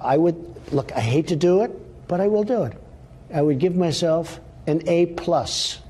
I would look. I hate to do it, but I will do it. I would give myself an A plus.